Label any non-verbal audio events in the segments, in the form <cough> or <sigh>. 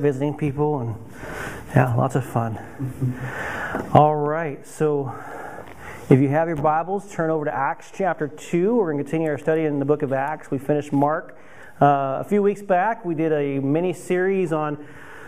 visiting people and yeah, lots of fun. <laughs> All right, so if you have your Bibles, turn over to Acts chapter 2. We're going to continue our study in the book of Acts. We finished Mark uh, a few weeks back. We did a mini series on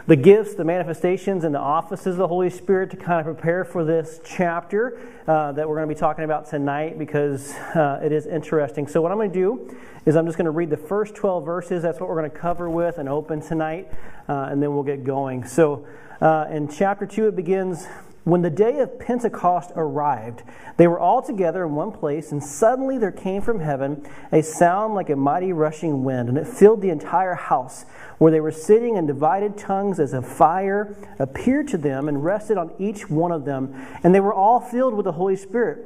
the gifts, the manifestations, and the offices of the Holy Spirit to kind of prepare for this chapter uh, that we're going to be talking about tonight because uh, it is interesting. So, what I'm going to do is I'm just going to read the first 12 verses. That's what we're going to cover with and open tonight, uh, and then we'll get going. So, uh, in chapter 2, it begins when the day of Pentecost arrived, they were all together in one place, and suddenly there came from heaven a sound like a mighty rushing wind, and it filled the entire house where they were sitting, and divided tongues as a fire appeared to them and rested on each one of them. And they were all filled with the Holy Spirit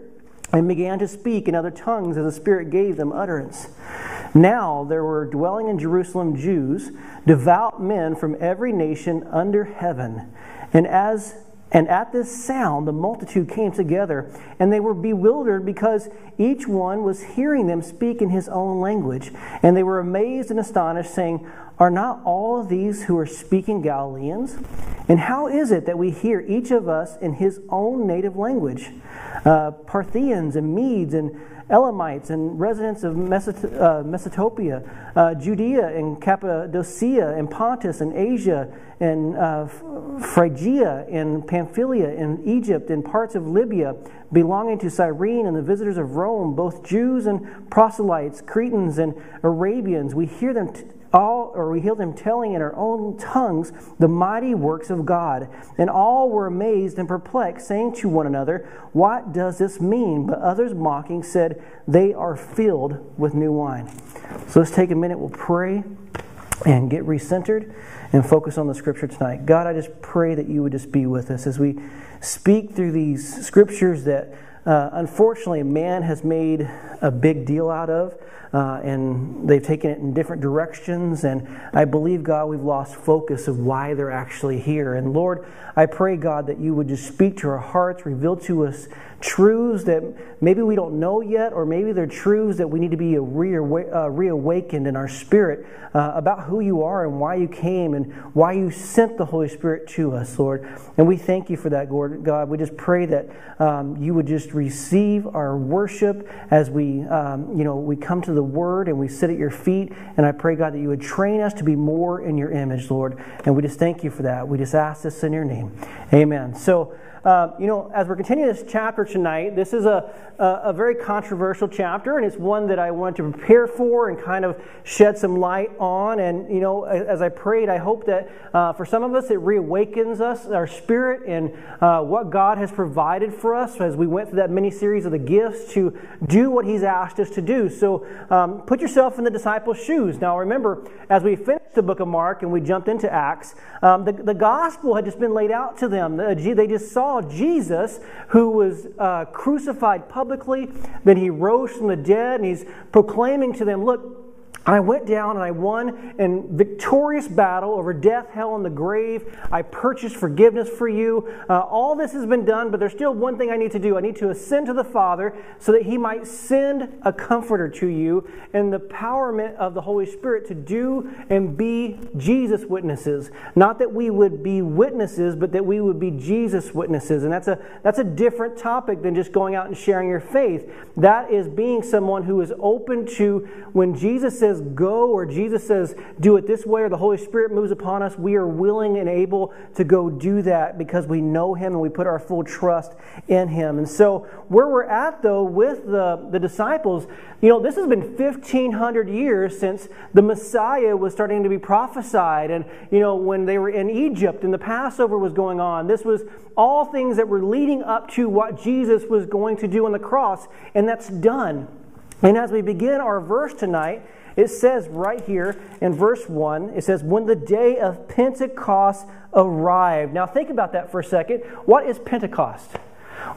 and began to speak in other tongues as the Spirit gave them utterance. Now there were dwelling in Jerusalem Jews, devout men from every nation under heaven. And as and at this sound, the multitude came together, and they were bewildered because each one was hearing them speak in his own language. And they were amazed and astonished, saying, Are not all these who are speaking Galileans? And how is it that we hear each of us in his own native language? Uh, Parthians and Medes and Elamites and residents of uh, Mesopotamia, uh, Judea and Cappadocia and Pontus and Asia and uh, Phrygia and Pamphylia and Egypt and parts of Libya belonging to Cyrene and the visitors of Rome, both Jews and proselytes, Cretans and Arabians. We hear them t- all or we hear them telling in our own tongues the mighty works of God. And all were amazed and perplexed, saying to one another, What does this mean? But others mocking said, They are filled with new wine. So let's take a minute, we'll pray and get recentered and focus on the scripture tonight. God, I just pray that you would just be with us as we speak through these scriptures that uh, unfortunately man has made a big deal out of uh, and they've taken it in different directions. And I believe, God, we've lost focus of why they're actually here. And Lord, I pray, God, that you would just speak to our hearts, reveal to us truths that maybe we don't know yet, or maybe they're truths that we need to be uh, reawakened in our spirit uh, about who you are and why you came and why you sent the Holy Spirit to us, Lord. And we thank you for that, God. We just pray that um, you would just receive our worship as we, um, you know, we come to the Word and we sit at your feet. And I pray, God, that you would train us to be more in your image, Lord. And we just thank you for that. We just ask this in your name. Amen. So. Uh, you know, as we're continuing this chapter tonight, this is a, a, a, very controversial chapter, and it's one that I want to prepare for and kind of shed some light on. And, you know, as I prayed, I hope that uh, for some of us, it reawakens us, our spirit, and uh, what God has provided for us as we went through that mini series of the gifts to do what He's asked us to do. So um, put yourself in the disciples' shoes. Now, remember, as we finished the book of Mark and we jumped into Acts, um, the, the gospel had just been laid out to them. They just saw Jesus, who was uh, crucified publicly, then he rose from the dead, and he's proclaiming to them, Look, I went down and I won in victorious battle over death, hell, and the grave. I purchased forgiveness for you. Uh, all this has been done, but there's still one thing I need to do. I need to ascend to the Father so that He might send a comforter to you and the empowerment of the Holy Spirit to do and be Jesus witnesses. Not that we would be witnesses, but that we would be Jesus witnesses. And that's a, that's a different topic than just going out and sharing your faith. That is being someone who is open to when Jesus says, says go or Jesus says do it this way or the Holy Spirit moves upon us, we are willing and able to go do that because we know Him and we put our full trust in Him. And so, where we're at though with the, the disciples, you know, this has been 1,500 years since the Messiah was starting to be prophesied. And, you know, when they were in Egypt and the Passover was going on, this was all things that were leading up to what Jesus was going to do on the cross, and that's done. And as we begin our verse tonight, it says right here in verse 1, it says, When the day of Pentecost arrived. Now think about that for a second. What is Pentecost?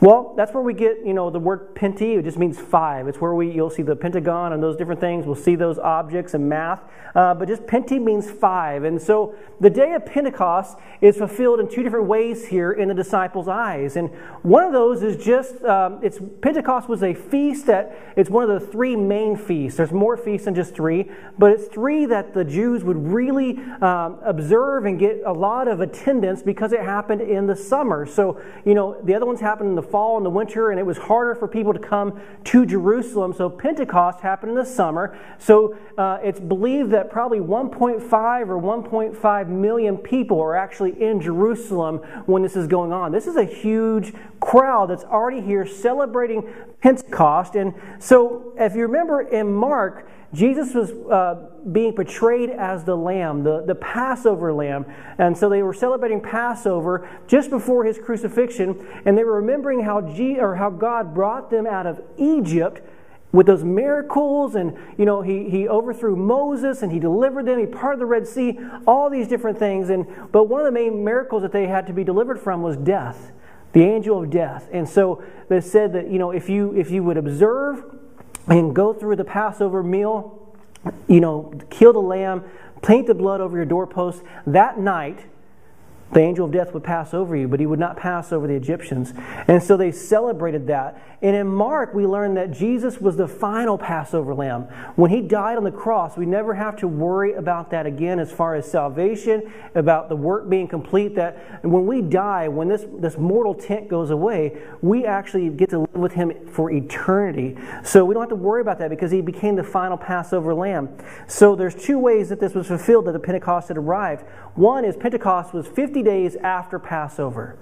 Well, that's where we get, you know, the word penti. It just means five. It's where we you'll see the pentagon and those different things. We'll see those objects in math. Uh, but just penti means five. And so the day of Pentecost is fulfilled in two different ways here in the disciples' eyes. And one of those is just um, it's Pentecost was a feast that it's one of the three main feasts. There's more feasts than just three, but it's three that the Jews would really um, observe and get a lot of attendance because it happened in the summer. So you know the other ones happened the fall and the winter, and it was harder for people to come to Jerusalem. So Pentecost happened in the summer. So uh, it's believed that probably 1.5 or 1.5 million people are actually in Jerusalem when this is going on. This is a huge crowd that's already here celebrating Pentecost. And so, if you remember in Mark, Jesus was uh, being portrayed as the lamb, the, the Passover lamb. And so they were celebrating Passover just before his crucifixion, and they were remembering how, G, or how God brought them out of Egypt with those miracles and you know he, he overthrew moses and he delivered them he parted the red sea all these different things and but one of the main miracles that they had to be delivered from was death the angel of death and so they said that you know if you if you would observe and go through the Passover meal, you know, kill the lamb, paint the blood over your doorpost. That night, the angel of death would pass over you, but he would not pass over the Egyptians. And so they celebrated that. And in Mark, we learn that Jesus was the final Passover lamb. When he died on the cross, we never have to worry about that again as far as salvation, about the work being complete. That when we die, when this, this mortal tent goes away, we actually get to live with him for eternity. So we don't have to worry about that because he became the final Passover lamb. So there's two ways that this was fulfilled that the Pentecost had arrived. One is Pentecost was 50 days after Passover.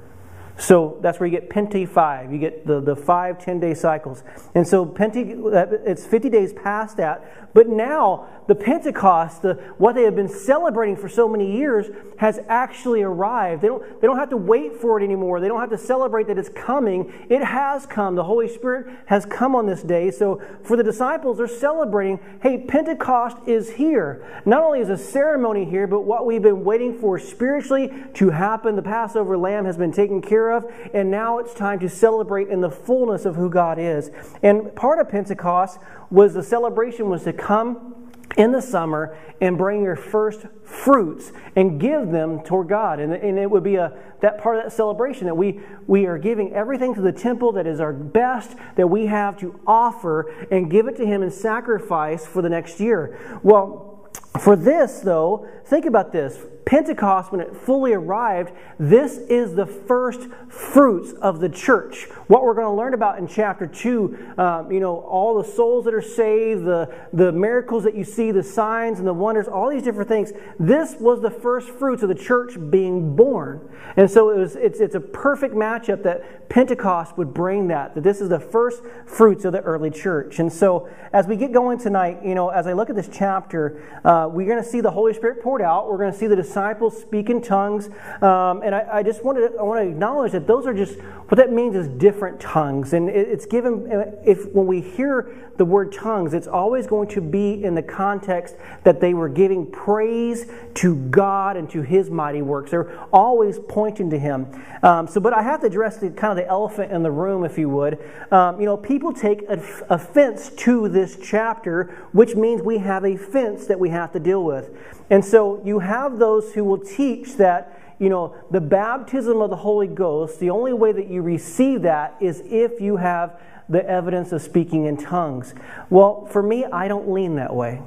So that's where you get Penti 5. You get the, the five 10 day cycles. And so Penti, uh, it's 50 days past that. But now the Pentecost, the, what they have been celebrating for so many years, has actually arrived. They don't, they don't have to wait for it anymore. They don't have to celebrate that it's coming. It has come. The Holy Spirit has come on this day. So for the disciples, they're celebrating hey, Pentecost is here. Not only is a ceremony here, but what we've been waiting for spiritually to happen. The Passover lamb has been taken care of, and now it's time to celebrate in the fullness of who God is. And part of Pentecost was the celebration was to come in the summer and bring your first fruits and give them toward God. And, and it would be a that part of that celebration that we, we are giving everything to the temple that is our best that we have to offer and give it to Him in sacrifice for the next year. Well, for this, though, think about this. Pentecost, when it fully arrived, this is the first fruits of the church. What we're going to learn about in chapter 2, um, you know, all the souls that are saved, the, the miracles that you see, the signs and the wonders, all these different things. This was the first fruits of the church being born. And so it was, it's, it's a perfect matchup that Pentecost would bring that, that this is the first fruits of the early church. And so as we get going tonight, you know, as I look at this chapter, uh, we're going to see the Holy Spirit poured out. We're going to see the disciples speak in tongues. Um, and I, I, just wanted to, I want to acknowledge that those are just, what that means is different tongues. And it, it's given, if when we hear the word tongues, it's always going to be in the context that they were giving praise to God and to His mighty works. They're always pointing to Him. Um, so, but I have to address the kind of the elephant in the room, if you would. Um, you know, people take offense to this chapter, which means we have a fence that we have to deal with. And so you have those who will teach that, you know, the baptism of the Holy Ghost, the only way that you receive that is if you have the evidence of speaking in tongues. Well, for me, I don't lean that way.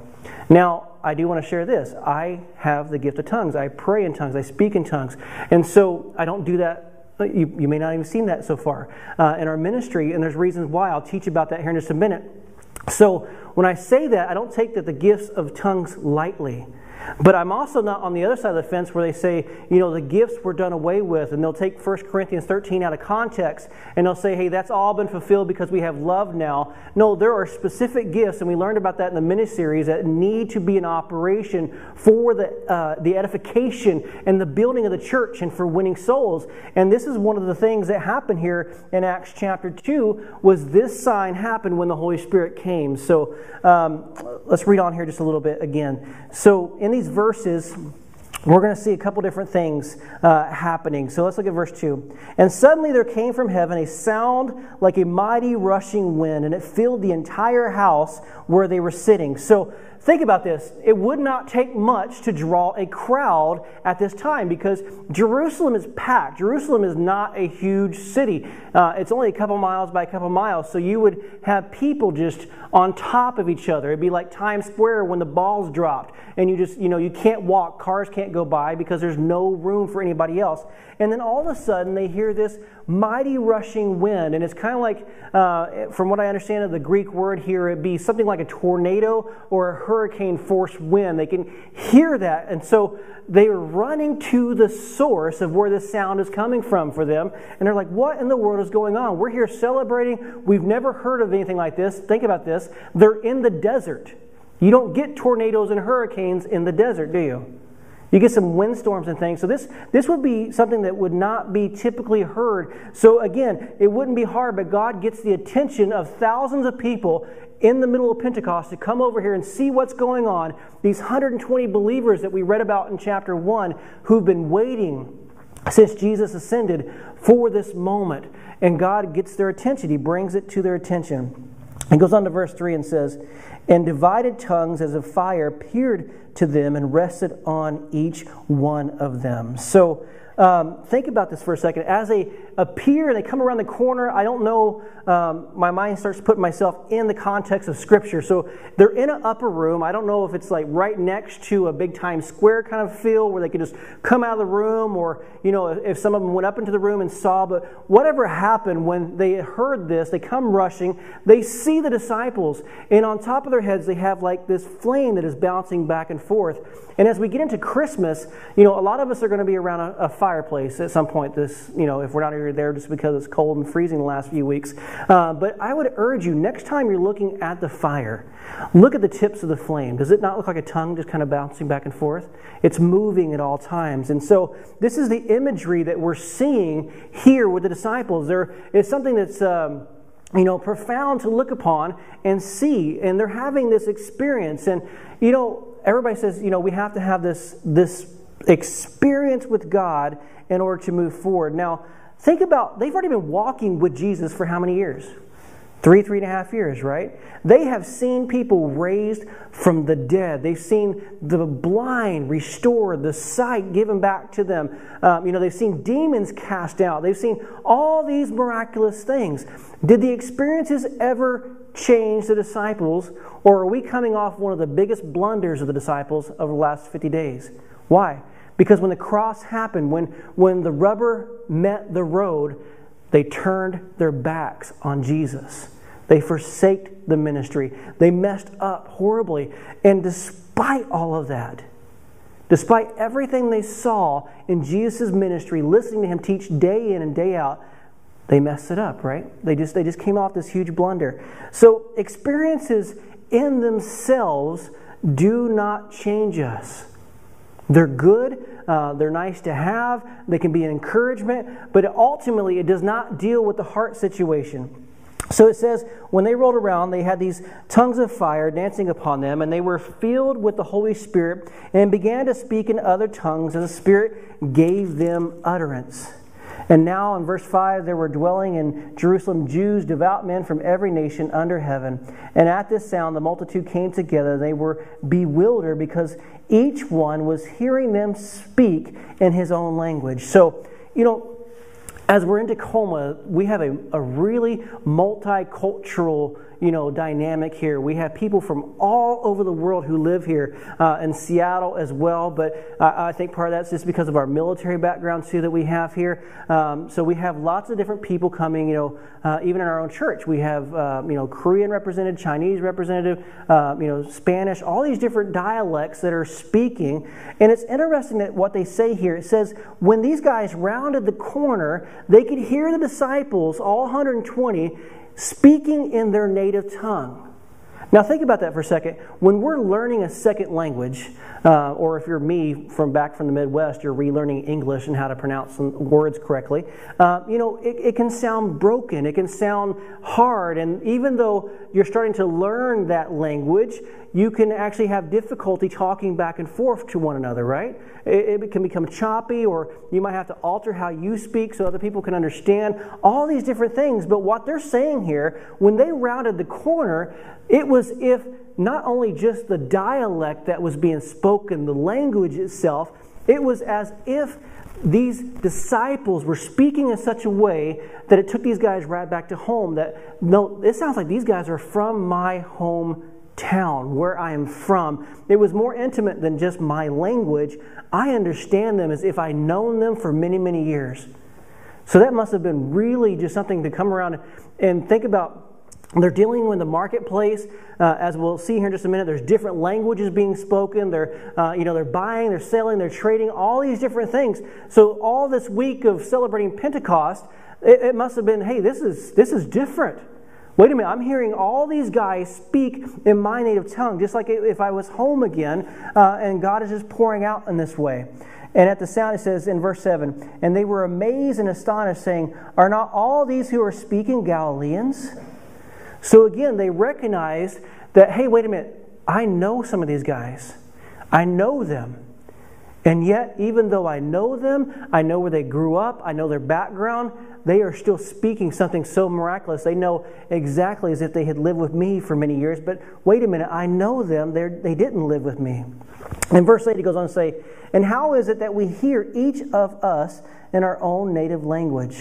Now, I do want to share this. I have the gift of tongues. I pray in tongues. I speak in tongues. And so I don't do that you, you, may not even seen that so far uh, in our ministry, and there's reasons why. I'll teach about that here in just a minute. So, when I say that, I don't take that the gifts of tongues lightly. But I'm also not on the other side of the fence where they say, you know, the gifts were done away with, and they'll take 1 Corinthians 13 out of context and they'll say, hey, that's all been fulfilled because we have love now. No, there are specific gifts, and we learned about that in the mini series, that need to be in operation for the, uh, the edification and the building of the church and for winning souls. And this is one of the things that happened here in Acts chapter 2 was this sign happened when the Holy Spirit came. So um, let's read on here just a little bit again. So in these verses, we're going to see a couple different things uh, happening. So let's look at verse 2. And suddenly there came from heaven a sound like a mighty rushing wind, and it filled the entire house where they were sitting. So Think about this. It would not take much to draw a crowd at this time because Jerusalem is packed. Jerusalem is not a huge city. Uh, it's only a couple miles by a couple miles. So you would have people just on top of each other. It'd be like Times Square when the balls dropped and you just, you know, you can't walk, cars can't go by because there's no room for anybody else. And then all of a sudden they hear this mighty rushing wind. And it's kind of like, uh, from what I understand of the Greek word here, it'd be something like a tornado or a hurricane force wind. They can hear that. And so they are running to the source of where this sound is coming from for them. And they're like, what in the world is going on? We're here celebrating. We've never heard of anything like this. Think about this. They're in the desert. You don't get tornadoes and hurricanes in the desert, do you? You get some windstorms and things. So this this would be something that would not be typically heard. So again, it wouldn't be hard, but God gets the attention of thousands of people in the middle of Pentecost to come over here and see what's going on. These 120 believers that we read about in chapter 1 who've been waiting since Jesus ascended for this moment. And God gets their attention. He brings it to their attention. He goes on to verse 3 and says, And divided tongues as of fire appeared to them and rested on each one of them. So um, think about this for a second. As they appear and they come around the corner, I don't know, um, my mind starts putting myself in the context of Scripture. So they're in an upper room. I don't know if it's like right next to a big Times Square kind of feel where they could just come out of the room or, you know, if some of them went up into the room and saw. But whatever happened when they heard this, they come rushing. They see the disciples. And on top of their heads, they have like this flame that is bouncing back and forth. And as we get into Christmas, you know, a lot of us are going to be around a, a fireplace at some point. This, you know, if we're not even there just because it's cold and freezing the last few weeks. Uh, but I would urge you next time you're looking at the fire, look at the tips of the flame. Does it not look like a tongue just kind of bouncing back and forth? It's moving at all times. And so this is the imagery that we're seeing here with the disciples. There is something that's. Um, you know, profound to look upon and see. And they're having this experience. And, you know, everybody says, you know, we have to have this, this experience with God in order to move forward. Now, think about, they've already been walking with Jesus for how many years? Three, three and a half years, right? They have seen people raised from the dead. They've seen the blind restored, the sight given back to them. Um, you know, they've seen demons cast out. They've seen all these miraculous things. Did the experiences ever change the disciples, or are we coming off one of the biggest blunders of the disciples over the last 50 days? Why? Because when the cross happened, when, when the rubber met the road, they turned their backs on Jesus. They forsaked the ministry. They messed up horribly. And despite all of that, despite everything they saw in Jesus' ministry, listening to him teach day in and day out, they messed it up, right? They just they just came off this huge blunder. So experiences in themselves do not change us. They're good, uh, they're nice to have, they can be an encouragement, but ultimately it does not deal with the heart situation. So it says, when they rolled around, they had these tongues of fire dancing upon them, and they were filled with the Holy Spirit and began to speak in other tongues as the Spirit gave them utterance. And now in verse 5, there were dwelling in Jerusalem Jews, devout men from every nation under heaven. And at this sound, the multitude came together. They were bewildered because each one was hearing them speak in his own language. So, you know, as we're in Tacoma, we have a, a really multicultural you know, dynamic here. We have people from all over the world who live here uh, in Seattle as well. But I, I, think part of that's just because of our military background too that we have here. Um, so we have lots of different people coming. You know, uh, even in our own church, we have uh, you know Korean represented, Chinese representative, uh, you know Spanish, all these different dialects that are speaking. And it's interesting that what they say here. It says when these guys rounded the corner, they could hear the disciples, all 120 speaking in their native tongue. Now, think about that for a second. When we're learning a second language, uh, or if you're me from back from the Midwest, you're relearning English and how to pronounce some words correctly, uh, you know, it, it, can sound broken. It can sound hard. And even though you're starting to learn that language, you can actually have difficulty talking back and forth to one another, right? It, it, can become choppy, or you might have to alter how you speak so other people can understand. All these different things. But what they're saying here, when they rounded the corner, it was if not only just the dialect that was being spoken, the language itself, it was as if these disciples were speaking in such a way that it took these guys right back to home. That, no, it sounds like these guys are from my hometown, where I am from. It was more intimate than just my language. I understand them as if I'd known them for many, many years. So that must have been really just something to come around and think about they're dealing with the marketplace, uh, as we'll see here in just a minute. There's different languages being spoken. They're, uh, you know, they're buying, they're selling, they're trading, all these different things. So all this week of celebrating Pentecost, it, it must have been, hey, this is this is different. Wait a minute, I'm hearing all these guys speak in my native tongue, just like if I was home again, uh, and God is just pouring out in this way. And at the sound, it says in verse 7 And they were amazed and astonished, saying, Are not all these who are speaking Galileans? So again, they recognized that, hey, wait a minute, I know some of these guys. I know them. And yet, even though I know them, I know where they grew up, I know their background, they are still speaking something so miraculous. They know exactly as if they had lived with me for many years. But wait a minute, I know them. They're, they did not live with me. In verse 8, he goes on to say, And how is it that we hear each of us in our own native language?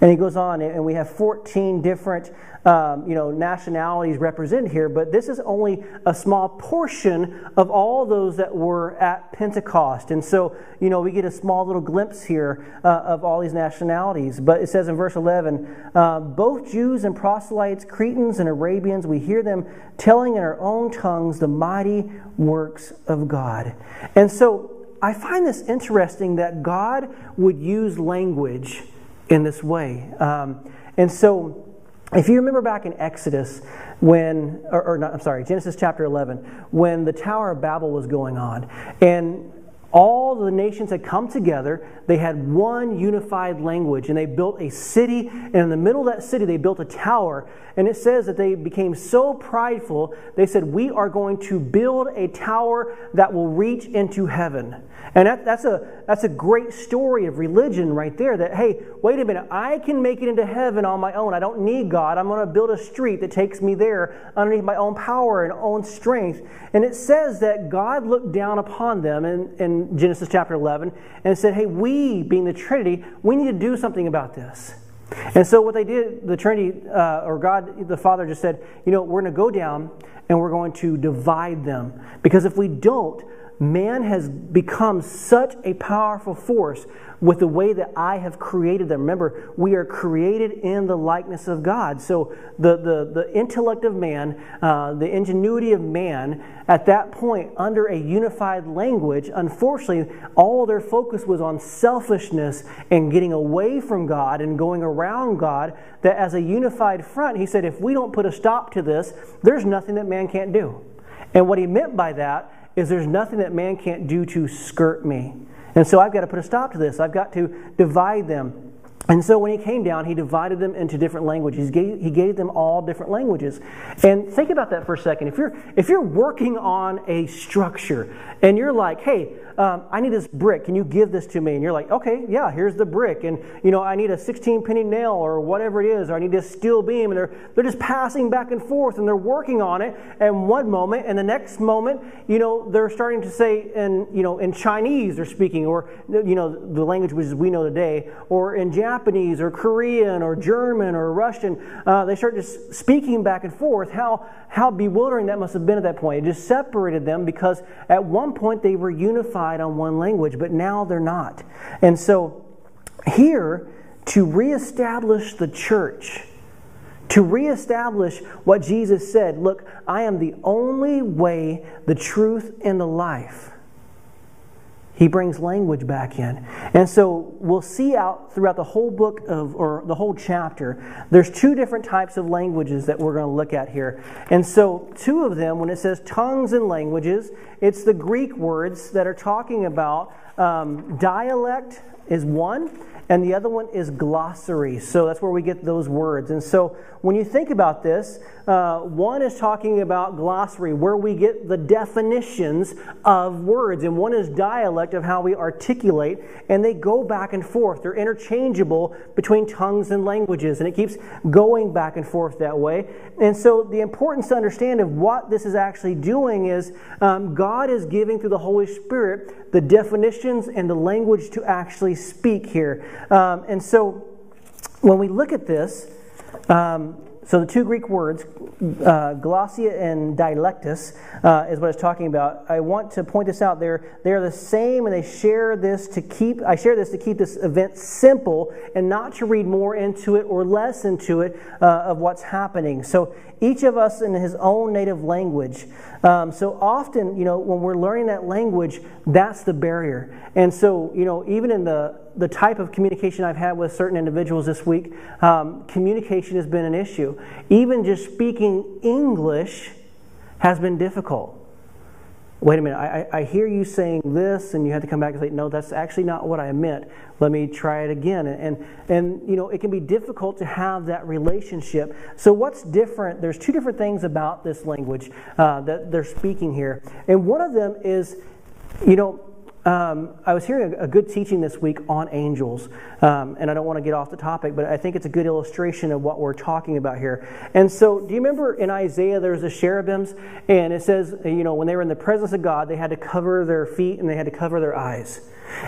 And he goes on, and we have 14 different um, you know, nationalities represented here, but this is only a small portion of all those that were at Pentecost. And so, you know, we get a small little glimpse here uh, of all these nationalities. But it says in verse 11, uh, both Jews and proselytes, Cretans and Arabians, we hear them telling in our own tongues the mighty works of God. And so I find this interesting that God would use language in this way. Um, and so, if you remember back in Exodus, when, or, or not, I'm sorry, Genesis chapter 11, when the Tower of Babel was going on, and all the nations had come together. They had one unified language, and they built a city. And in the middle of that city, they built a tower. And it says that they became so prideful, they said, We are going to build a tower that will reach into heaven. And that, that's, a, that's a great story of religion right there that, hey, wait a minute, I can make it into heaven on my own. I don't need God. I'm going to build a street that takes me there underneath my own power and own strength. And it says that God looked down upon them in, in Genesis chapter 11 and said, hey, we, being the Trinity, we need to do something about this. And so what they did, the Trinity, uh, or God, the Father just said, you know, we're going to go down and we're going to divide them. Because if we don't, man has become such a powerful force with the way that I have created them. Remember, we are created in the likeness of God. So the, the, the intellect of man, uh, the ingenuity of man, at that point, under a unified language, unfortunately, all their focus was on selfishness and getting away from God and going around God. That as a unified front, he said, if we don't put a stop to this, there's nothing that man can't do. And what he meant by that is there's nothing that man can't do to skirt me. And so I've got to put a stop to this. I've got to divide them. And so when he came down, he divided them into different languages. He gave, he gave them all different languages. And think about that for a second. If you're, if you're working on a structure and you're like, hey, um, I need this brick. Can you give this to me? And you're like, okay, yeah, here's the brick. And, you know, I need a 16 penny nail or whatever it is, or I need this steel beam. And they're, they're just passing back and forth and they're working on it. And one moment and the next moment, you know, they're starting to say in, you know, in Chinese they're speaking, or, you know, the language which we know today, or in Japanese or Korean or German or Russian. Uh, they start just speaking back and forth. How, how bewildering that must have been at that point. It just separated them because at one point they were unified on one language, but now they're not. And so here, to reestablish the church, to reestablish what Jesus said look, I am the only way, the truth, and the life. He brings language back in. And so we'll see out throughout the whole book of, or the whole chapter, there's two different types of languages that we're going to look at here. And so, two of them, when it says tongues and languages, it's the Greek words that are talking about um, dialect is one, and the other one is glossary. So that's where we get those words. And so when you think about this, uh, one is talking about glossary, where we get the definitions of words, and one is dialect of how we articulate, and they go back and forth. They're interchangeable between tongues and languages, and it keeps going back and forth that way. And so the importance to understand of what this is actually doing is um, God is giving through the Holy Spirit the definitions and the language to actually speak here. Um, and so when we look at this, um, so the two Greek words, uh, glossia and dialectus, uh, is what it's talking about. I want to point this out. They're they're the same, and they share this to keep. I share this to keep this event simple and not to read more into it or less into it uh, of what's happening. So each of us in his own native language. Um, so often, you know, when we're learning that language, that's the barrier. And so, you know, even in the the type of communication I've had with certain individuals this week, um, communication has been an issue. Even just speaking English has been difficult. Wait a minute, I, I hear you saying this, and you have to come back and say, no, that's actually not what I meant. Let me try it again. And, and, you know, it can be difficult to have that relationship. So, what's different? There's two different things about this language uh, that they're speaking here. And one of them is, you know, um, I was hearing a, a, good teaching this week on angels, um, and I don't want to get off the topic, but I think it's a good illustration of what we're talking about here. And so, do you remember in Isaiah there's the cherubims, and it says, you know, when they were in the presence of God, they had to cover their feet and they had to cover their eyes.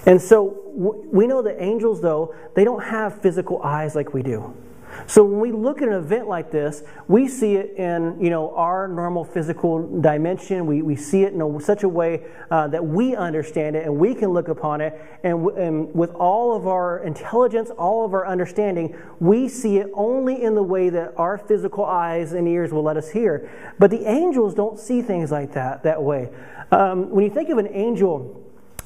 And so, w- we know that angels, though, they don't have physical eyes like we do. So when we look at an event like this, we see it in you know our normal physical dimension. We, we see it in a, such a way uh, that we understand it and we can look upon it. And, w- and with all of our intelligence, all of our understanding, we see it only in the way that our physical eyes and ears will let us hear. But the angels don't see things like that that way. Um, when you think of an angel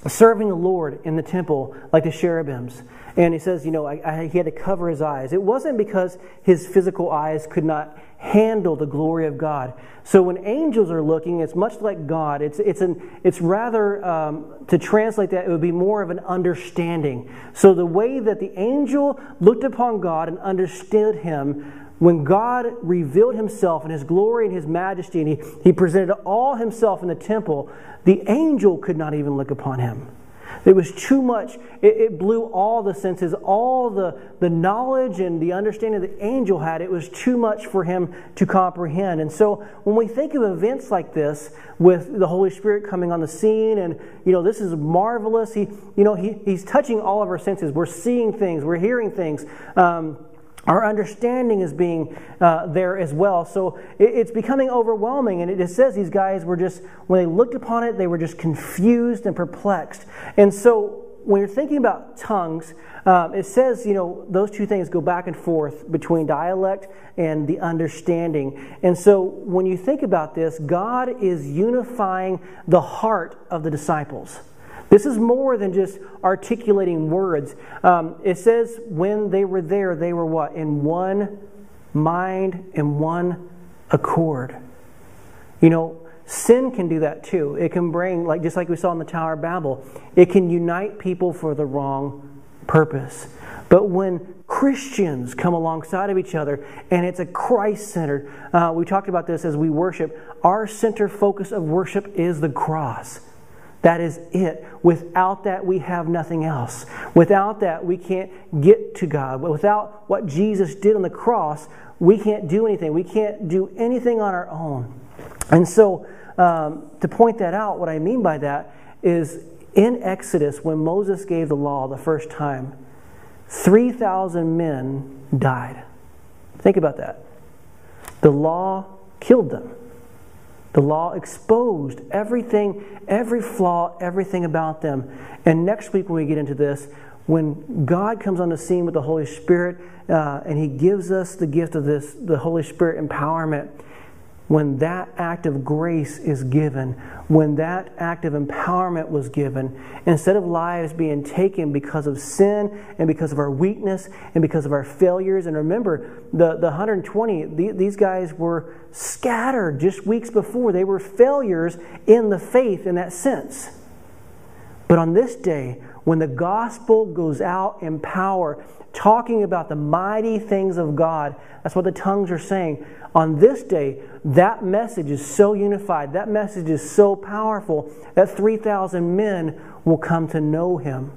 serving the Lord in the temple, like the cherubims. And he says, you know, I, I, he had to cover his eyes. It wasn't because his physical eyes could not handle the glory of God. So when angels are looking, it's much like God. It's, it's, an, it's rather, um, to translate that, it would be more of an understanding. So the way that the angel looked upon God and understood him when God revealed himself and his glory and his majesty, and he, he presented all himself in the temple, the angel could not even look upon him. It was too much. It, it, blew all the senses, all the, the knowledge and the understanding the angel had. It was too much for him to comprehend. And so when we think of events like this, with the Holy Spirit coming on the scene, and you know, this is marvelous. He, you know, he, he's touching all of our senses. We're seeing things, we're hearing things. Um, our understanding is being uh, there as well. So it, it's becoming overwhelming. And it says these guys were just, when they looked upon it, they were just confused and perplexed. And so when you're thinking about tongues, um, it says, you know, those two things go back and forth between dialect and the understanding. And so when you think about this, God is unifying the heart of the disciples. This is more than just articulating words. Um, it says when they were there, they were what? In one mind, in one accord. You know, sin can do that too. It can bring, like just like we saw in the Tower of Babel, it can unite people for the wrong purpose. But when Christians come alongside of each other and it's a Christ centered, uh, we talked about this as we worship, our center focus of worship is the cross. That is it. Without that, we have nothing else. Without that, we can't get to God. Without what Jesus did on the cross, we can't do anything. We can't do anything on our own. And so, um, to point that out, what I mean by that is in Exodus, when Moses gave the law the first time, 3,000 men died. Think about that. The law killed them. The law exposed everything, every flaw, everything about them. And next week, when we get into this, when God comes on the scene with the Holy Spirit uh, and He gives us the gift of this, the Holy Spirit empowerment, when that act of grace is given, when that act of empowerment was given, instead of lives being taken because of sin and because of our weakness and because of our failures, and remember, the, the 120, the, these guys were scattered just weeks before. They were failures in the faith in that sense. But on this day, when the gospel goes out in power, talking about the mighty things of God, that's what the tongues are saying. On this day, that message is so unified, that message is so powerful that 3,000 men will come to know him,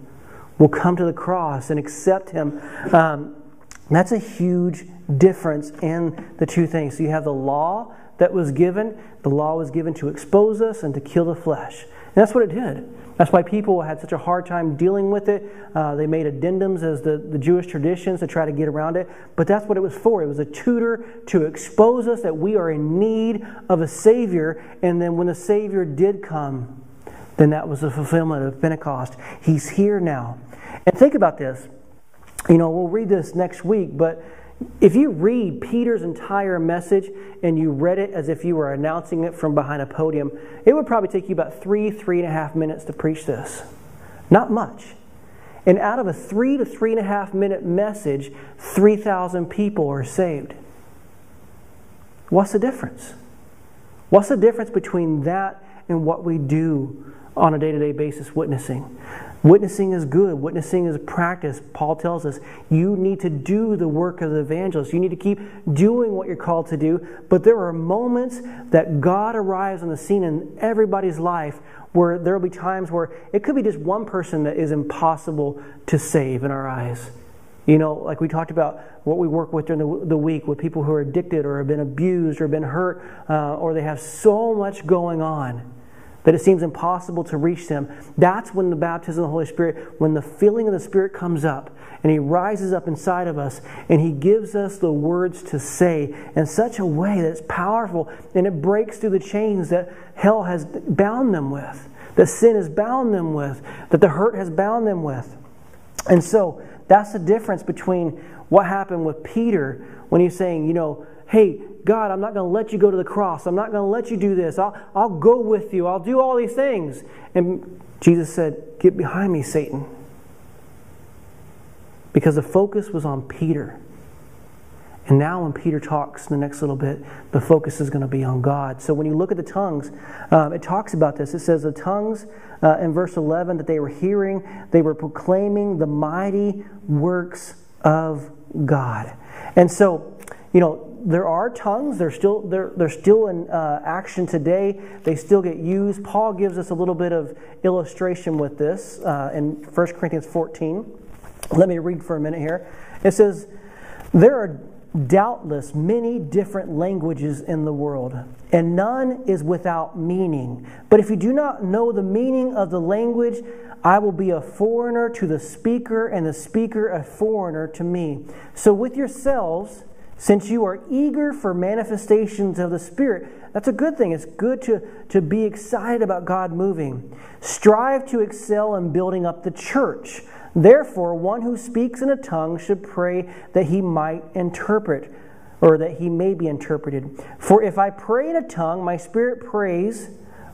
will come to the cross and accept him. Um, that's a huge difference in the two things. So you have the law that was given, the law was given to expose us and to kill the flesh. And that's what it did. That's why people had such a hard time dealing with it. Uh, they made addendums as the, the Jewish traditions to try to get around it. But that's what it was for. It was a tutor to expose us that we are in need of a Savior. And then when the Savior did come, then that was the fulfillment of Pentecost. He's here now. And think about this. You know, we'll read this next week, but if you read Peter's entire message and you read it as if you were announcing it from behind a podium, it would probably take you about three, three and a half minutes to preach this. Not much. And out of a three to three and a half minute message, 3,000 people are saved. What's the difference? What's the difference between that and what we do on a day to day basis witnessing? Witnessing is good. Witnessing is practice. Paul tells us you need to do the work of the evangelist. You need to keep doing what you're called to do. But there are moments that God arrives on the scene in everybody's life where there will be times where it could be just one person that is impossible to save in our eyes. You know, like we talked about what we work with during the, the week with people who are addicted or have been abused or been hurt uh, or they have so much going on that it seems impossible to reach them. That's when the baptism of the Holy Spirit, when the feeling of the Spirit comes up and He rises up inside of us and He gives us the words to say in such a way that's powerful and it breaks through the chains that hell has bound them with, that sin has bound them with, that the hurt has bound them with. And so that's the difference between what happened with Peter when he's saying, you know, hey, God, I'm not going to let you go to the cross. I'm not going to let you do this. I'll, I'll go with you. I'll do all these things. And Jesus said, Get behind me, Satan. Because the focus was on Peter. And now, when Peter talks the next little bit, the focus is going to be on God. So, when you look at the tongues, um, it talks about this. It says the tongues uh, in verse 11 that they were hearing, they were proclaiming the mighty works of God. And so, you know, there are tongues. They're still they're, they're still in uh, action today. They still get used. Paul gives us a little bit of illustration with this uh, in 1 Corinthians 14. Let me read for a minute here. It says, "There are doubtless many different languages in the world, and none is without meaning. But if you do not know the meaning of the language, I will be a foreigner to the speaker, and the speaker a foreigner to me. So with yourselves." Since you are eager for manifestations of the Spirit, that's a good thing. It's good to, to be excited about God moving. Strive to excel in building up the church. Therefore, one who speaks in a tongue should pray that he might interpret, or that he may be interpreted. For if I pray in a tongue, my spirit prays,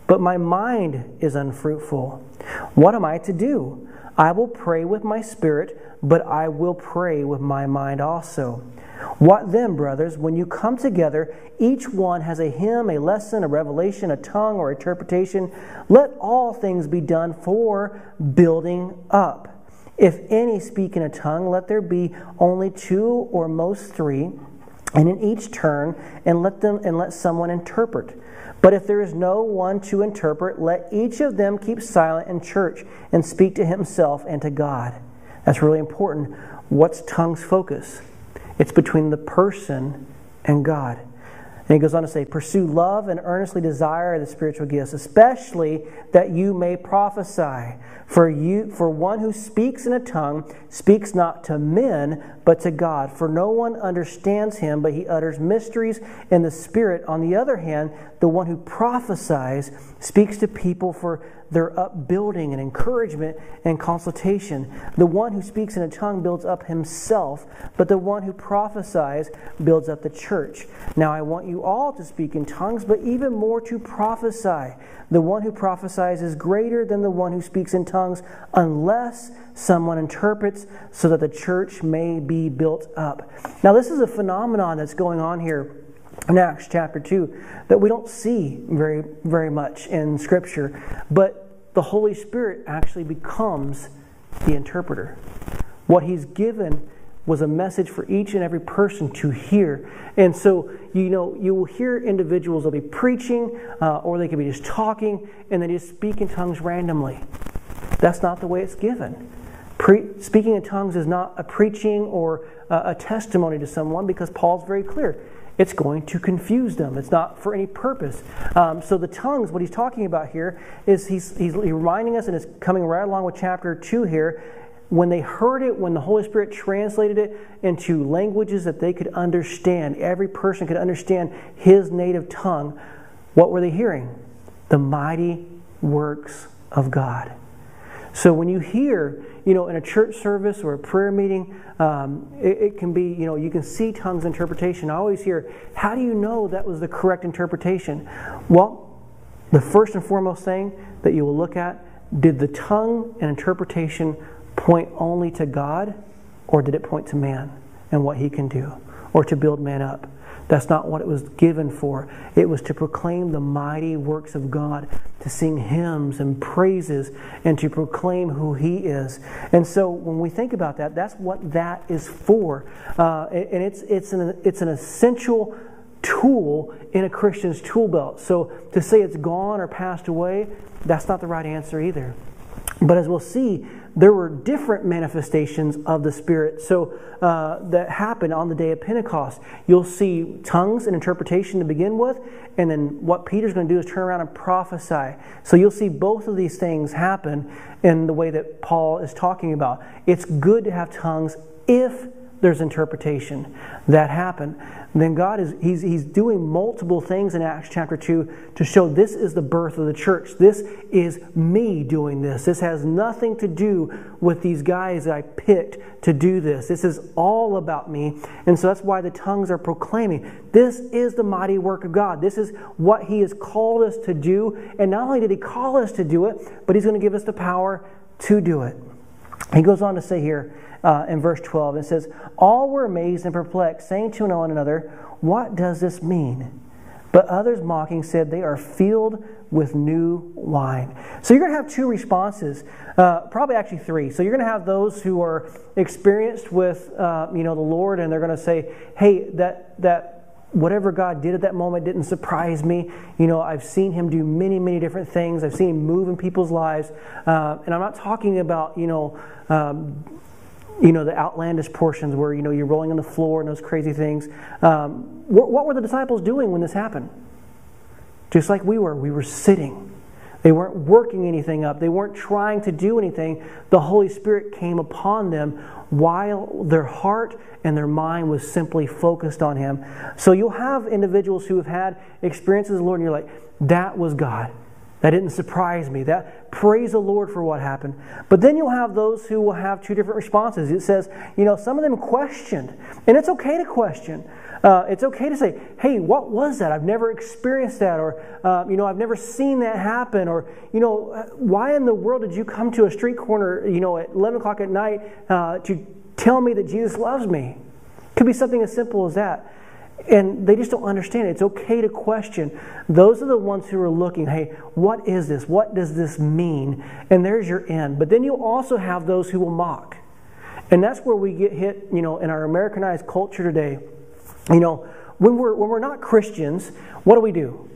but my mind is unfruitful. What am I to do? I will pray with my spirit, but I will pray with my mind also. What then, brothers, when you come together, each one has a hymn, a lesson, a revelation, a tongue, or interpretation. Let all things be done for building up. If any speak in a tongue, let there be only two or most three, and in each turn, and let them and let someone interpret. But if there is no one to interpret, let each of them keep silent in church and speak to himself and to God. That's really important. What's tongue's focus? It's between the person and God. And he goes on to say, Pursue love and earnestly desire the spiritual gifts, especially that you may prophesy. For you for one who speaks in a tongue speaks not to men, but to God. For no one understands him, but he utters mysteries in the spirit. On the other hand, the one who prophesies speaks to people for their upbuilding and encouragement and consultation. The one who speaks in a tongue builds up himself, but the one who prophesies builds up the church. Now I want you all to speak in tongues, but even more to prophesy. The one who prophesies is greater than the one who speaks in tongues, unless someone interprets, so that the church may be built up. Now, this is a phenomenon that's going on here in Acts chapter 2 that we don't see very, very much in Scripture, but the Holy Spirit actually becomes the interpreter. What he's given was a message for each and every person to hear. And so, you know, you will hear individuals, they'll be preaching, uh, or they could be just talking, and they just speak in tongues randomly. That's not the way it's given. Pre- speaking in tongues is not a preaching or uh, a testimony to someone because Paul's very clear. It's going to confuse them. It's not for any purpose. Um, so the tongues, what he's talking about here is he's, he's reminding us, and it's coming right along with chapter 2 here, when they heard it, when the Holy Spirit translated it into languages that they could understand, every person could understand his native tongue, what were they hearing? The mighty works of God. So when you hear, you know, in a church service or a prayer meeting, um, it, it, can be, you know, you can see tongues interpretation. I always hear, how do you know that was the correct interpretation? Well, the first and foremost thing that you will look at, did the tongue and interpretation point only to God, or did it point to man and what he can do, or to build man up? That's not what it was given for. It was to proclaim the mighty works of God, to sing hymns and praises, and to proclaim who He is. And so when we think about that, that's what that is for. Uh, and it's, it's, an, it's an essential tool in a Christian's tool belt. So to say it's gone or passed away, that's not the right answer either. But as we'll see, there were different manifestations of the Spirit so uh, that happened on the day of Pentecost. You'll see tongues and interpretation to begin with, and then what Peter's going to do is turn around and prophesy. So you'll see both of these things happen in the way that Paul is talking about. It's good to have tongues if there's interpretation that happened then God is he's, he's doing multiple things in Acts chapter 2 to show this is the birth of the church. This is me doing this. This has nothing to do with these guys that I picked to do this. This is all about me. And so that's why the tongues are proclaiming this is the mighty work of God. This is what he has called us to do. And not only did he call us to do it, but he's going to give us the power to do it. He goes on to say here, uh, in verse 12. It says, All were amazed and perplexed, saying to one another, What does this mean? But others mocking said, They are filled with new wine. So you're going to have two responses, uh, probably actually three. So you're going to have those who are experienced with, uh, you know, the Lord, and they're going to say, "Hey, that that whatever God did at that moment didn't surprise me. You know, I've seen Him do many, many different things. I've seen Him move in people's lives, uh, and I'm not talking about, you know." Um, you know, the outlandish portions where, you know, you're rolling on the floor and those crazy things. Um, what, what were the disciples doing when this happened? Just like we were. We were sitting. They weren't working anything up. They weren't trying to do anything. The Holy Spirit came upon them while their heart and their mind was simply focused on Him. So you'll have individuals who have had experiences the Lord, and you're like, that was God. That didn't surprise me. That praise the Lord for what happened. But then you'll have those who will have two different responses. It says, you know, some of them questioned, and it's okay to question. Uh, it's okay to say, hey, what was that? I've never experienced that, or, uh, you know, I've never seen that happen, or, you know, why in the world did you come to a street corner, you know, at 11 o'clock at night uh, to tell me that Jesus loves me? Could be something as simple as that. And they just don't understand it. It's okay to question. Those are the ones who are looking, hey, what is this? What does this mean? And there's your end. But then you also have those who will mock. And that's where we get hit, you know, in our Americanized culture today. You know, when we're, when we're not Christians, what do we do?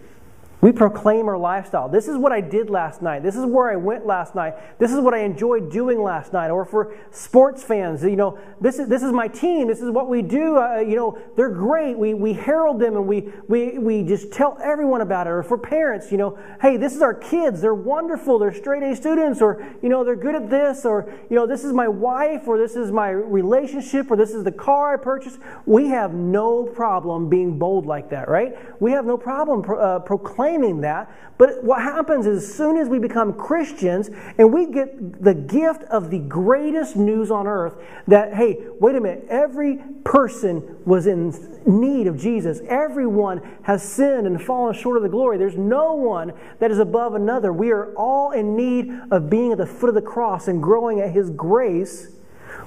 We proclaim our lifestyle. This is what I did last night. This is where I went last night. This is what I enjoyed doing last night. Or for sports fans, you know, this is, this is my team. This is what we do. Uh, you know, they're great. We, we herald them and we, we, we just tell everyone about it. Or for parents, you know, hey, this is our kids. They're wonderful. They're straight A students. Or, you know, they're good at this. Or, you know, this is my wife. Or this is my relationship. Or this is the car I purchased. We have no problem being bold like that, right? We have no problem pro- uh, proclaiming claiming that. But what happens is, as soon as we become Christians and we get the gift of the greatest news on earth that, hey, wait a minute, every person was in need of Jesus. Everyone has sinned and fallen short of the glory. There's no one that is above another. We are all in need of being at the foot of the cross and growing at His grace.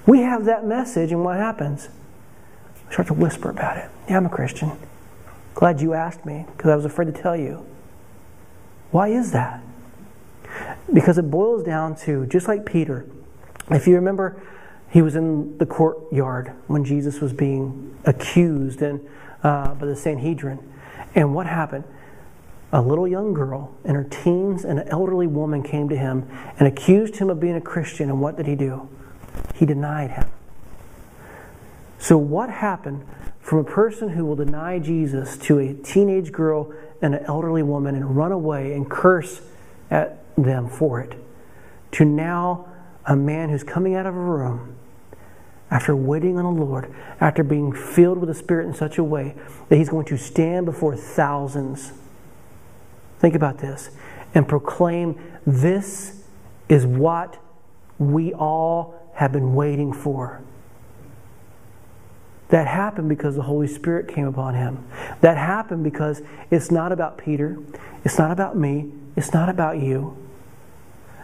We have that message, and what happens? We start to whisper about it. Yeah, I'm a Christian. Glad you asked me because I was afraid to tell you. Why is that? Because it boils down to, just like Peter, If you remember, he was in the courtyard when Jesus was being accused and, uh, by the Sanhedrin. And what happened? A little young girl in her teens and an elderly woman came to him and accused him of being a Christian. And what did he do? He denied him. So, what happened from a person who will deny Jesus to a teenage girl and an elderly woman and run away and curse at them for it, to now a man who's coming out of a room after waiting on the Lord, after being filled with the Spirit in such a way that he's going to stand before thousands. Think about this and proclaim this is what we all have been waiting for. That happened because the Holy Spirit came upon him. That happened because it's not about Peter, it's not about me, it's not about you.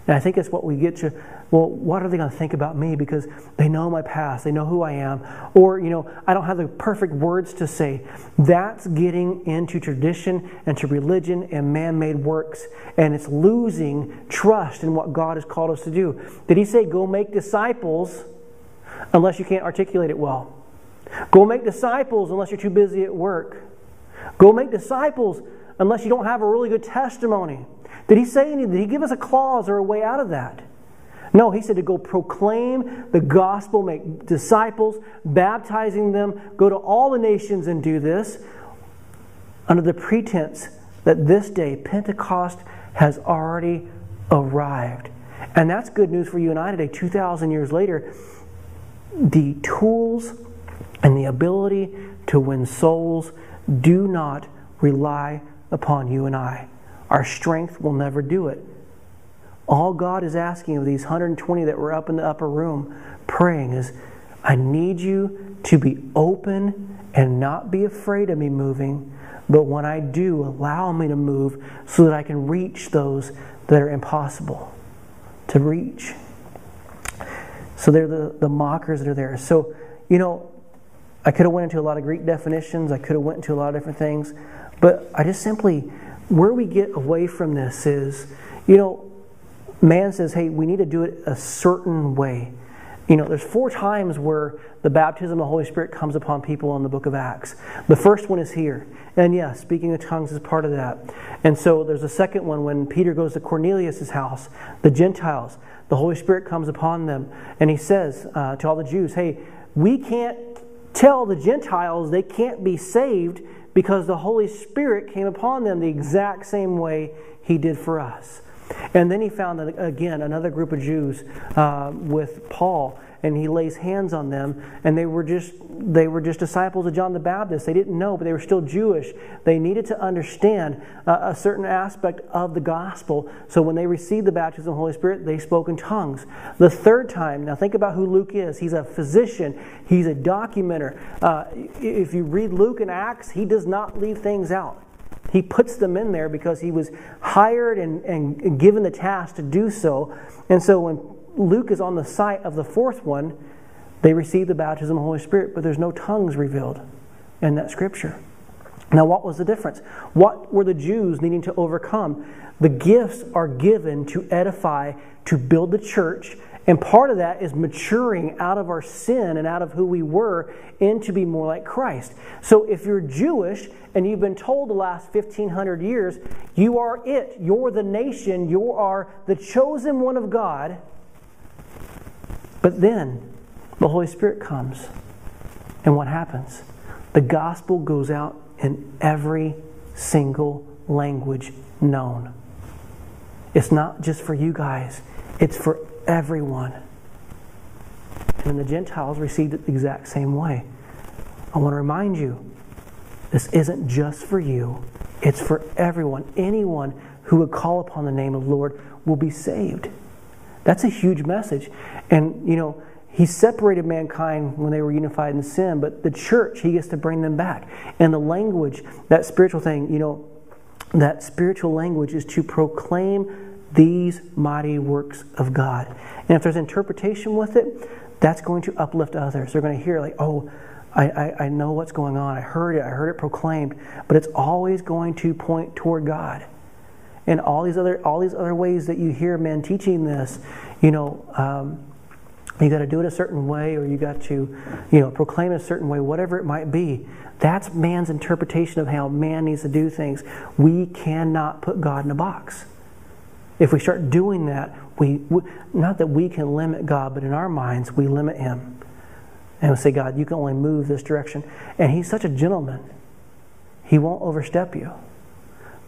And I think it's what we get to well, what are they going to think about me? Because they know my past, they know who I am. Or, you know, I don't have the perfect words to say. That's getting into tradition and to religion and man made works. And it's losing trust in what God has called us to do. Did He say, go make disciples unless you can't articulate it well? Go make disciples unless you're too busy at work. Go make disciples unless you don't have a really good testimony. Did he say anything? Did he give us a clause or a way out of that? No, he said to go proclaim the gospel, make disciples, baptizing them, go to all the nations and do this under the pretense that this day, Pentecost, has already arrived. And that's good news for you and I today, 2,000 years later. The tools and the ability to win souls do not rely upon you and I. Our strength will never do it. All God is asking of these 120 that were up in the upper room praying is, I need you to be open and not be afraid of me moving, but when I do, allow me to move so that I can reach those that are impossible to reach. So they're the, the mockers that are there. So, you know, I could have went into a lot of Greek definitions. I could have went into a lot of different things. But I just simply, where we get away from this is, you know, man says, hey, we need to do it a certain way. You know, there's four times where the baptism of the Holy Spirit comes upon people in the book of Acts. The first one is here. And yes, yeah, speaking of tongues is part of that. And so there's a second one when Peter goes to Cornelius' house, the Gentiles. The Holy Spirit comes upon them. And he says uh, to all the Jews, hey, we can't tell the Gentiles they can't be saved because the Holy Spirit came upon them the exact same way he did for us. And then he found, again, another group of Jews uh, with Paul, and he lays hands on them, and they were just they were just disciples of John the Baptist. They didn't know, but they were still Jewish. They needed to understand uh, a certain aspect of the gospel. So when they received the baptism of the Holy Spirit, they spoke in tongues. The third time, now think about who Luke is. He's a physician. He's a documenter. Uh, if you read Luke and Acts, he does not leave things out. He puts them in there because he was hired and, and given the task to do so. And so when Luke is on the site of the fourth one, they receive the baptism of the Holy Spirit, but there's no tongues revealed in that scripture. Now, what was the difference? What were the Jews needing to overcome? The gifts are given to edify, to build the church, and part of that is maturing out of our sin and out of who we were into be more like Christ. So if you're Jewish and you've been told the last 1500 years, you are it, you're the nation, you are the chosen one of God. But then the Holy Spirit comes. And what happens? The gospel goes out in every single language known. It's not just for you guys, it's for everyone. And the Gentiles received it the exact same way. I want to remind you this isn't just for you, it's for everyone. Anyone who would call upon the name of the Lord will be saved. That's a huge message. And, you know, he separated mankind when they were unified in sin, but the church, he gets to bring them back. And the language, that spiritual thing, you know, that spiritual language is to proclaim these mighty works of God. And if there's interpretation with it, that's going to uplift others. They're going to hear, like, oh, I, I, I, know what's going on. I heard it. I heard it proclaimed. But it's always going to point toward God. And all these other all these other ways that you hear men teaching this, you know, um, you got to do it a certain way or you got to you know proclaim it a certain way whatever it might be. That's man's interpretation of how man needs to do things. We cannot put god in a box. If we start doing that we, we not that we can limit god but in our minds we limit him. And we say god you can only move this direction. And he's such a gentleman. He won't overstep you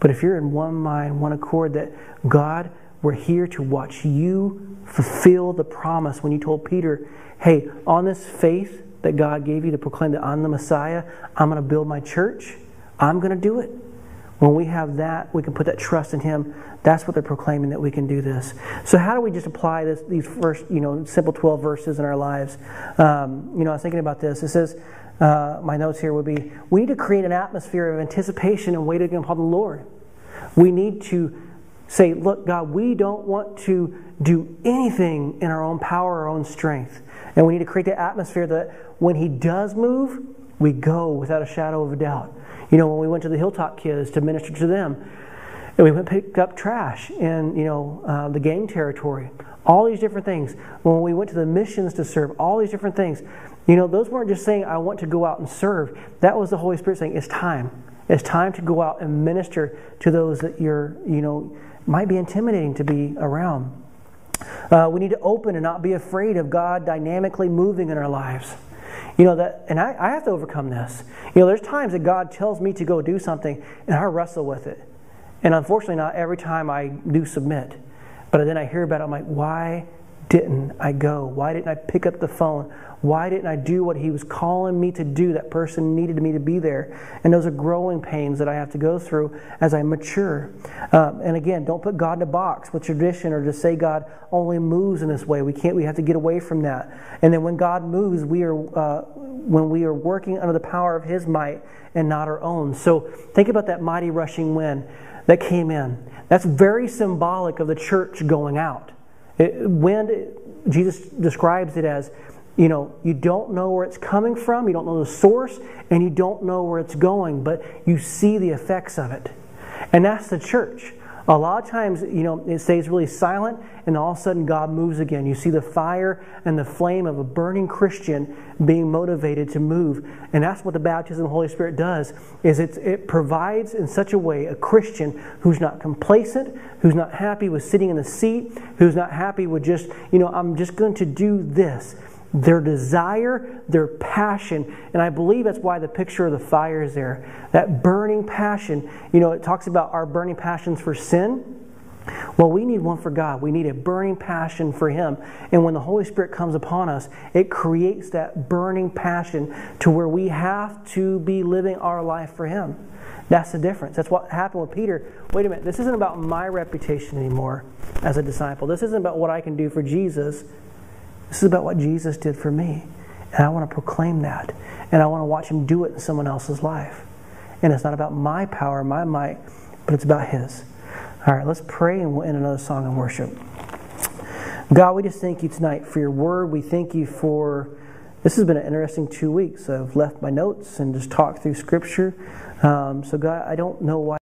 but if you're in one mind one accord that god we're here to watch you fulfill the promise when you told Peter, hey, on this faith that God gave you to proclaim that I'm the Messiah, I'm going to build my church. I'm going to do it. When we have that, we can put that trust in Him. That's what they're proclaiming that we can do this. So, how do we just apply this, these first, you know, simple 12 verses in our lives? Um, you know, I was thinking about this. It says, uh, my notes here would be we need to create an atmosphere of anticipation and waiting upon the Lord. We need to say, Look, God, we don't want to do anything in our own power, our own strength. And we need to create the atmosphere that when He does move, we go without a shadow of a doubt. You know, when we went to the Hilltop Kids to minister to them, and we went pick up trash in, you know, uh, the gang territory, all these different things. When we went to the missions to serve, all these different things. You know, those weren't just saying, I want to go out and serve. That was the Holy Spirit saying, it's time. It's time to go out and minister to those that you're, you know, might be intimidating to be around. Uh, we need to open and not be afraid of God dynamically moving in our lives. You know that, and I, I have to overcome this. You know, there's times that God tells me to go do something, and I wrestle with it. And unfortunately, not every time I do submit. But then I hear about it, I'm like, why didn't I go? Why didn't I pick up the phone? Why didn't I do what he was calling me to do? That person needed me to be there. And those are growing pains that I have to go through as I mature. Um, and again, don't put God in a box with tradition or just say God only moves in this way. We can't, we have to get away from that. And then when God moves, we are, uh, when we are working under the power of his might and not our own. So think about that mighty rushing wind that came in. That's very symbolic of the church going out. It, wind, Jesus describes it as you know, you don't know where it's coming from, you don't know the source, and you don't know where it's going, but you see the effects of it. And that's the church. A lot of times, you know, it stays really silent, and all of a sudden God moves again. You see the fire and the flame of a burning Christian being motivated to move. And that's what the baptism of the Holy Spirit does, is it provides in such a way a Christian who's not complacent, who's not happy with sitting in a seat, who's not happy with just, you know, I'm just going to do this their desire, their passion. And I believe that's why the picture of the fire is there. That burning passion. You know, it talks about our burning passions for sin. Well, we need one for God. We need a burning passion for Him. And when the Holy Spirit comes upon us, it creates that burning passion to where we have to be living our life for Him. That's the difference. That's what happened with Peter. Wait a minute, this isn't about my reputation anymore as a disciple. This isn't about what I can do for Jesus. This is about what Jesus did for me. And I want to proclaim that. And I want to watch him do it in someone else's life. And it's not about my power, my might, but it's about his. All right, let's pray and we'll end another song and worship. God, we just thank you tonight for your word. We thank you for this has been an interesting two weeks. I've left my notes and just talked through scripture. Um, so, God, I don't know why.